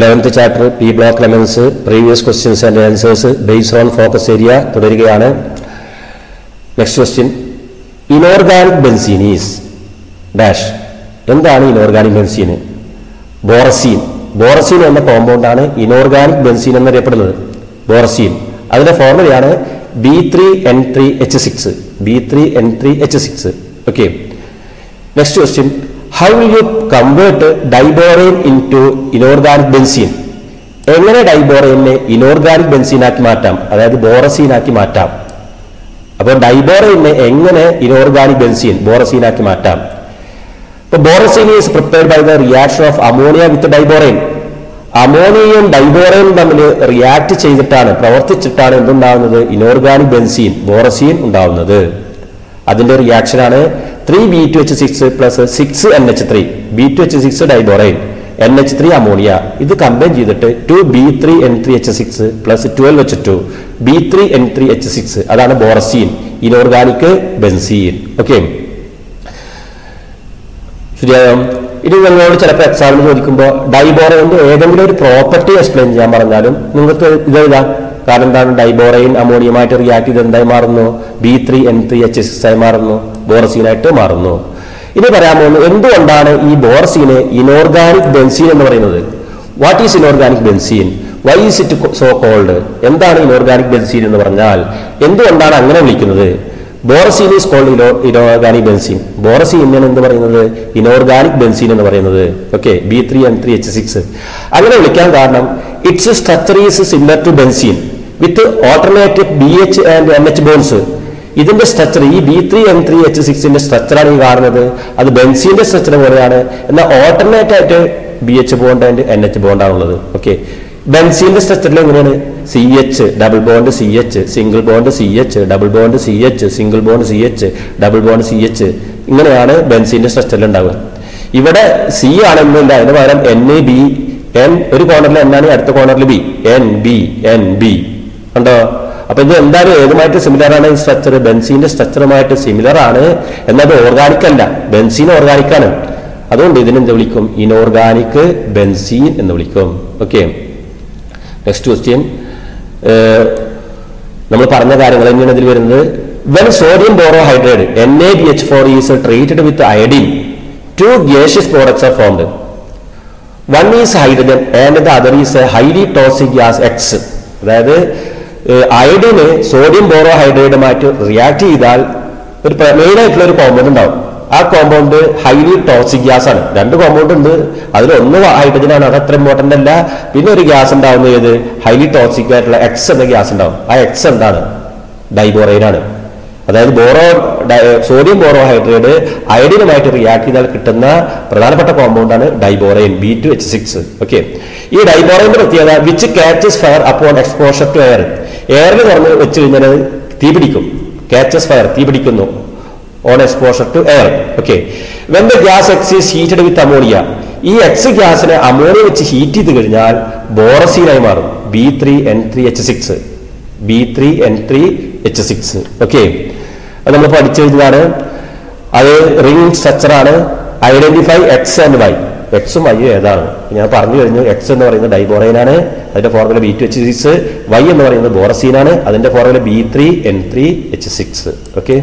Eleventh chapter P block elements previous questions and answers base on focus area തുടരുകയാണ്. Next question inorganic benzenes dash എന്താണ് inorganic benzene borazine borazine എന്ന കോമ്പൗണ്ടാണ് inorganic benzene എന്നറിയപ്പെടുന്നത്. Borazine അതിന്റെ ഫോർമുലയാണ് B three N three H six B three N three H six okay next question how will you convert diborane in to inorganic benzene എങ്ങനെ ഡൈബോറൈനെ inorganic ബെൻസീനാക്കി മാറ്റാം? അതായത് ബോറസീനാക്കി മാറ്റാം. അപ്പോൾ ഡൈബോറൈനെ എങ്ങനെ ഇനോർഗാനിക് ബെൻസീൻ ബോറസീനാക്കി മാറ്റാം? ഇപ്പൊ borazine is prepared by the reaction of ammonia with diborane അമോണിയയും ഡൈബോറയും തമ്മിൽ റിയാക്ട് ചെയ്തിട്ടാണ് പ്രവർത്തിച്ചിട്ടാണ് എന്തുണ്ടാവുന്നത്? ഇനോർഗാനിക് ബെൻസീൻ ബോറസീൻ ഉണ്ടാവുന്നത്. അതിന്റെ റിയാക്ഷനാണ് three B two H six plus six N H three B two H six diborane N H three ammonia ഇത് combine ചെയ്തിട്ട് two B three N three H six plus twelve H two B three N three H six അതാണ് borazine. Inorganic benzene okay ശരിയായോ? ഇനി നിങ്ങളോട് ചിലപ്പോൾ എക്സാമിന് ചോദിക്കുമ്പോൾ ഡൈബോറൈന്റെ ഏതെങ്കിലും ഒരു പ്രോപ്പർട്ടി എക്സ്പ്ലെയിൻ ചെയ്യാൻ പറഞ്ഞാലും നിങ്ങൾക്ക് ഇത് എഴുതാം കാരണം എന്താണ്? ഡൈബോറൈൻ അമോണിയമായിട്ട് റിയാക്ട് ചെയ്ത് എന്തായി മാറുന്നു? B three N three H six ആയി മാറുന്നു. ബോറസീനായിട്ട് മാറുന്നു. ഇനി പറയാൻ പോകുന്നു എന്തുകൊണ്ടാണ് ഈ ബോറസീനെ ഇനോർഗാനിക് ബെൻസീൻ എന്ന് പറയുന്നത്? What is inorganic benzene why is it so called എന്താണ് ഇനോർഗാനിക് ബെൻസീൻ എന്ന് പറഞ്ഞാൽ എന്തുകൊണ്ടാണ് അങ്ങനെ വിളിക്കുന്നത്? Borazine is called ino inorganic benzene borazine എന്ന് പറയുന്നത്? ഇനോർഗാനിക് ബെൻസീൻ എന്ന് പറയുന്നത്. Okay B three N three H six അങ്ങനെ വിളിക്കാൻ കാരണം its structure is similar to benzene with alternative B H and N H bonds ഇതിന്റെ സ്ട്രക്ചർ ഈ B three M three H സിക്സിന്റെ സ്ട്രക്ചറാണ് ഈ കാണുന്നത്. അത് ബെൻസീന്റെ സ്ട്രക്ചർ പോലെയാണ്. എന്നാൽ ഓൾട്ടർനേറ്റ് ആയിട്ട് B H bond and N H ബോണ്ടാണുള്ളത് okay ബെൻസീന്റെ സ്ട്രക്ചറിൽ എങ്ങനെയാണ്? C H double bond C H single bond C H double bond C H single bond C H double bond C H ഇങ്ങനെയാണ് ബെൻസീന്റെ സ്ട്രക്ചറിൽ ഉണ്ടാവുക. ഇവിടെ സി ആണെന്നില്ല അതിന് പകരം എൻ എ ബി എൻ ഒരു കോർണറിൽ എൻ ആണ് അടുത്ത കോർണറിൽ B N B N B കണ്ടോ? അപ്പൊ ഇത് എന്തായാലും ഏതുമായിട്ട് സിമിലർ ആണ്? ഈ സ്ട്രക്ചർ ബെൻസീന്റെ സ്ട്രക്ചറുമായിട്ട് സിമിലർ ആണ്. എന്നത് ഓർഗാനിക് അല്ല. ബെൻസീൻ ഓർഗാനിക് ആണ്. അതുകൊണ്ട് ഇതിനെന്ത് വിളിക്കും? ഇനോർഗാനിക് ബെൻസീൻ എന്ന് വിളിക്കും. ഓക്കെ നെക്സ്റ്റ് ക്വസ്റ്റ്യൻ നമ്മൾ പറഞ്ഞ കാര്യങ്ങൾ തന്നെയാണ് ഇതിൽ വരുന്നത്. When sodium borohydrate N A B H four is treated with iodine two gaseous products are formed one is hydrogen and the other is highly toxic gas X അതായത് അയഡിന് sodium boro ഹൈഡ്രൈഡുമായിട്ട് react ചെയ്താൽ ഒരു main ആയിട്ടുള്ള ഒരു compound ഉണ്ടാവും. ആ compound highly toxic gas ആണ്. രണ്ട് കോമ്പൗണ്ട് ഉണ്ട്. അതിലൊന്ന് ഹൈഡ്രജൻ ആണ്. അത് അത്ര ഇമ്പോർട്ടന്റ് അല്ല. പിന്നെ ഒരു ഗ്യാസ് ഉണ്ടാവുന്നത് ഏത്? ഹൈലി ടോക്സിക് ആയിട്ടുള്ള എക്സ് എന്ന ഗ്യാസ് ഉണ്ടാവും. ആ എക്സ് എന്താണ്? ഡൈബോറൈൻ ആണ്. അതായത് ബോറോ സോഡിയം ബോറോ ഹൈഡ്രേറ്റ് അയഡിനുമായിട്ട് റിയാക്ട് ചെയ്താൽ കിട്ടുന്ന പ്രധാനപ്പെട്ട കോമ്പൗണ്ടാണ് diborane B two H six okay ഈ ഡൈബോറൈന്റെ പ്രത്യേകത വിച്ച് കാച്ചസ് ഫയർ അപ്പോൾ എക്സ്പോഷർ ടു എയർ എയറിൽ തുറന്ന് വെച്ച് കഴിഞ്ഞാൽ തീ പിടിക്കും. കാച്ചസ് ഫയർ തീ പിടിക്കുന്നു. On exposure to air okay when the gas X is heated with ammonia ഈ എക്സ് ഗ്യാസിനെ അമോണിയ വെച്ച് ഹീറ്റ് ചെയ്ത് കഴിഞ്ഞാൽ ബോറസീനായി മാറും. B three N three H six B three N three H six okay അത് നമ്മൾ പഠിച്ചതാണ് അത് റിംഗ് സ്ട്രക്ചറാണ് ഐഡന്റിഫൈ എക്സ് ആൻഡ് വൈ എക്സും വൈയും ഏതാണ്? ഞാൻ പറഞ്ഞു കഴിഞ്ഞു എക്സ് എന്ന് പറയുന്നത് ഡൈബോറൈൻ ആണ്. അതിന്റെ formula B two H six Y എന്ന് പറയുന്നത് ബോറസീൻ ആണ്. അതിന്റെ formula B three N three H six okay